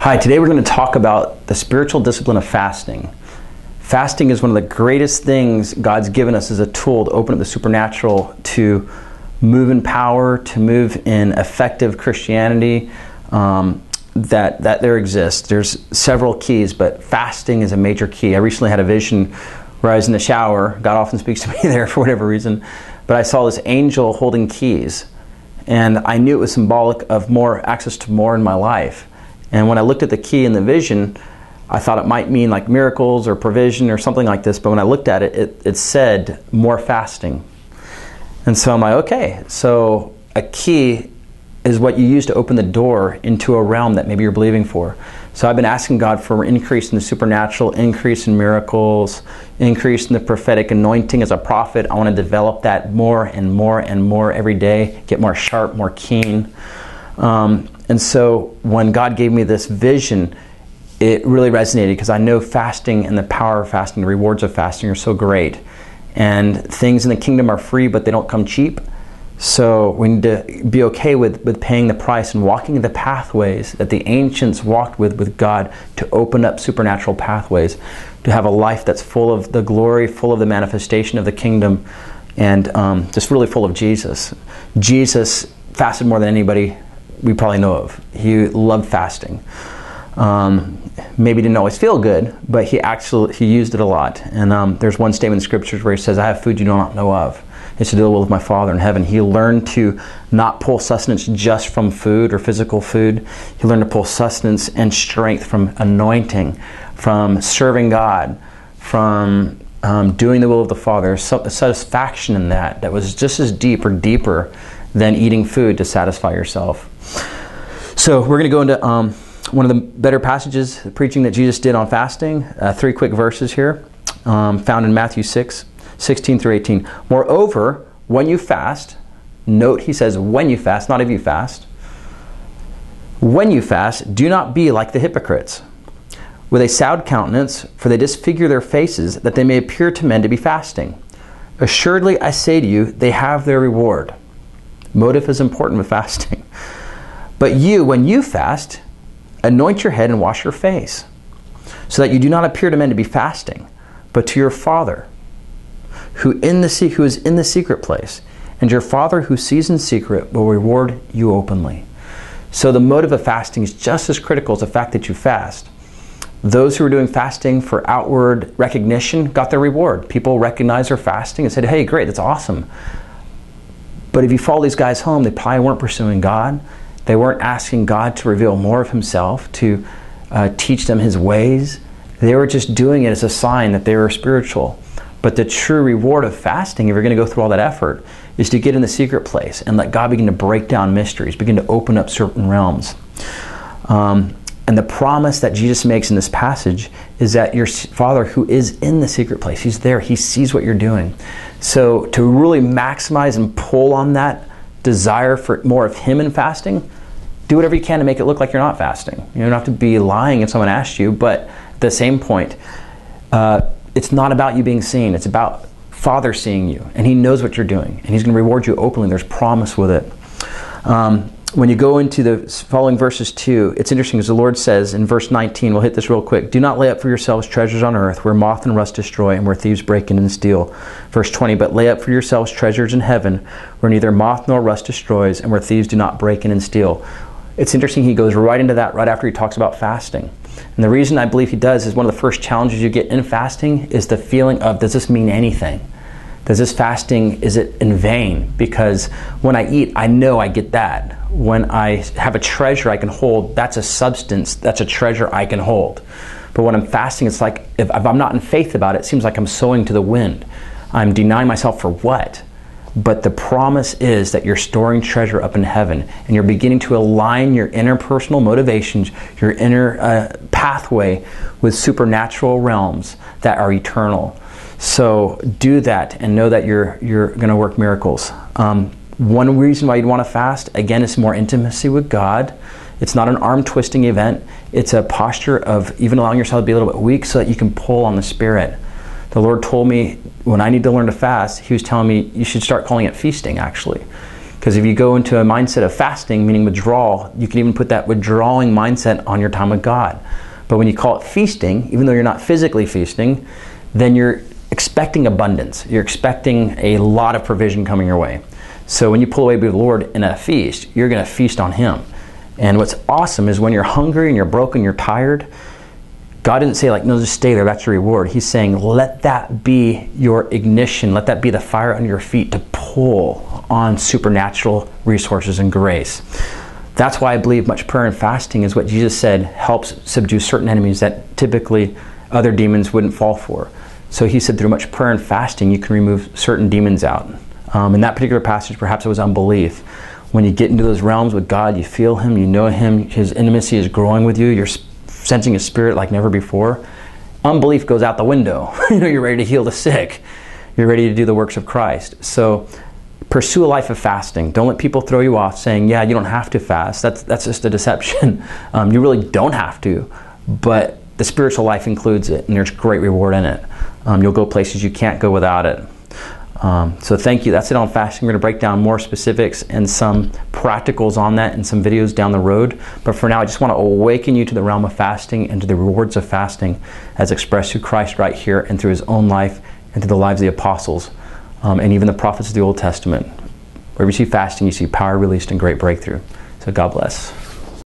Hi, today we're going to talk about the spiritual discipline of fasting. Fasting is one of the greatest things God's given us as a tool to open up the supernatural, to move in power, to move in effective Christianity. Um, that that there exists. There's several keys, but fasting is a major key. I recently had a vision where I was in the shower. God often speaks to me there for whatever reason, but I saw this angel holding keys, and I knew it was symbolic of more access to more in my life. And when I looked at the key in the vision, I thought it might mean like miracles or provision or something like this. But when I looked at it, it, it said more fasting. And so I'm like, okay, so a key is what you use to open the door into a realm that maybe you're believing for. So I've been asking God for increase in the supernatural, increase in miracles, increase in the prophetic anointing as a prophet. I want to develop that more and more and more every day, get more sharp, more keen. Um, and so when God gave me this vision, it really resonated because I know fasting and the power of fasting, the rewards of fasting are so great. And things in the kingdom are free, but they don't come cheap. So we need to be okay with, with paying the price and walking the pathways that the ancients walked with with God to open up supernatural pathways, to have a life that's full of the glory, full of the manifestation of the kingdom, and um, just really full of Jesus. Jesus fasted more than anybody we probably know of. He loved fasting. Um, maybe didn't always feel good, but he actually he used it a lot. And um, there's one statement in scriptures where he says, "I have food you do not know of." It's to do with my Father in heaven. He learned to not pull sustenance just from food or physical food. He learned to pull sustenance and strength from anointing, from serving God, from um, doing the will of the Father. So, satisfaction in that that was just as deep or deeper than eating food to satisfy yourself. So we're going to go into um, one of the better passages, preaching that Jesus did on fasting. Uh, three quick verses here, um, found in Matthew 6, 16 through 18. Moreover, when you fast, note he says, when you fast, not if you fast. When you fast, do not be like the hypocrites, with a sad countenance, for they disfigure their faces, that they may appear to men to be fasting. Assuredly, I say to you, they have their reward. Motive is important with fasting. But you, when you fast, anoint your head and wash your face, so that you do not appear to men to be fasting, but to your Father, who in the who is in the secret place, and your Father who sees in secret will reward you openly. So the motive of fasting is just as critical as the fact that you fast. Those who were doing fasting for outward recognition got their reward. People recognized their fasting and said, "Hey, great, that's awesome." But if you follow these guys home, they probably weren't pursuing God. They weren't asking God to reveal more of Himself, to uh, teach them His ways. They were just doing it as a sign that they were spiritual. But the true reward of fasting, if you're going to go through all that effort, is to get in the secret place and let God begin to break down mysteries, begin to open up certain realms. Um, and the promise that Jesus makes in this passage is that your Father, who is in the secret place, He's there, He sees what you're doing. So, to really maximize and pull on that desire for more of Him in fasting, do whatever you can to make it look like you're not fasting. You don't have to be lying if someone asks you, but at the same point, uh, it's not about you being seen. It's about Father seeing you, and He knows what you're doing, and He's going to reward you openly. There's promise with it. Um, when you go into the following verses 2, it's interesting because the Lord says in verse 19, we'll hit this real quick. Do not lay up for yourselves treasures on earth where moth and rust destroy and where thieves break in and steal. Verse 20, but lay up for yourselves treasures in heaven where neither moth nor rust destroys and where thieves do not break in and steal. It's interesting, he goes right into that right after he talks about fasting. And the reason I believe he does is one of the first challenges you get in fasting is the feeling of does this mean anything? Does this fasting, is it in vain? Because when I eat, I know I get that. When I have a treasure I can hold, that's a substance, that's a treasure I can hold. But when I'm fasting, it's like if, I'm not in faith about it, it seems like I'm sowing to the wind. I'm denying myself for what? But the promise is that you're storing treasure up in heaven and you're beginning to align your interpersonal motivations, your inner uh, pathway with supernatural realms that are eternal. So do that and know that you're, you're going to work miracles. Um, one reason why you'd want to fast, again, is more intimacy with God. It's not an arm twisting event, it's a posture of even allowing yourself to be a little bit weak so that you can pull on the Spirit. The Lord told me when I need to learn to fast, He was telling me you should start calling it feasting, actually. Because if you go into a mindset of fasting, meaning withdrawal, you can even put that withdrawing mindset on your time with God. But when you call it feasting, even though you're not physically feasting, then you're expecting abundance. You're expecting a lot of provision coming your way. So when you pull away with the Lord in a feast, you're going to feast on Him. And what's awesome is when you're hungry and you're broken, you're tired, God didn't say, like, no, just stay there, that's your reward. He's saying, let that be your ignition, let that be the fire under your feet to pull on supernatural resources and grace. That's why I believe much prayer and fasting is what Jesus said helps subdue certain enemies that typically other demons wouldn't fall for. So he said, through much prayer and fasting, you can remove certain demons out. Um, in that particular passage, perhaps it was unbelief. When you get into those realms with God, you feel Him, you know Him, His intimacy is growing with you, you're sensing His Spirit like never before. Unbelief goes out the window. you know, you're ready to heal the sick, you're ready to do the works of Christ. So, pursue a life of fasting. Don't let people throw you off saying, "Yeah, you don't have to fast." That's that's just a deception. Um, you really don't have to, but the spiritual life includes it, and there's great reward in it. Um, you'll go places you can't go without it. Um, so thank you. That's it on fasting. We're going to break down more specifics and some practicals on that in some videos down the road. But for now, I just want to awaken you to the realm of fasting and to the rewards of fasting as expressed through Christ right here and through his own life and through the lives of the apostles um, and even the prophets of the Old Testament. Wherever you see fasting, you see power released and great breakthrough. So God bless.